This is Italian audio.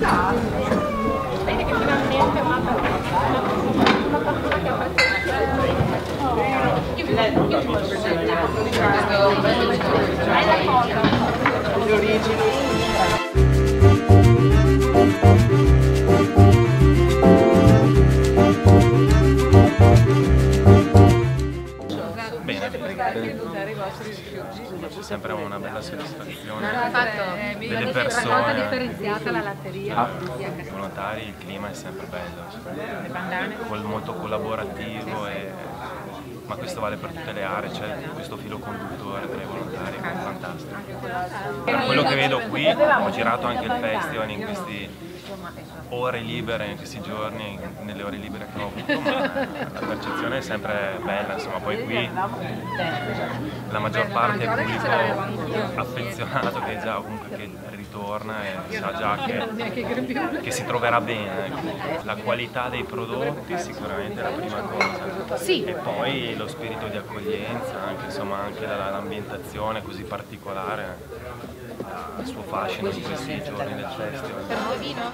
Vedi che c'è sempre una bella soddisfazione. Delle Raccolta persone, differenziata la latteria. i volontari, il clima è sempre bello, col- molto collaborativo, e- ma questo vale per tutte le aree, c'è questo filo conduttore tra i volontari che è fantastico. Da quello che vedo qui, ho girato anche il festival in queste ore libere, in questi giorni, nelle ore libere che ho avuto, ma la percezione è sempre bella, insomma, poi qui la maggior parte è pubblico affezionato che già comunque che ritorna e sa già che, che si troverà bene. La qualità dei prodotti sicuramente è la prima cosa. Sì. E poi lo spirito di accoglienza, anche, insomma, anche la- l'ambientazione così particolare ha il suo fascino in questi giorni del festival. Per vino?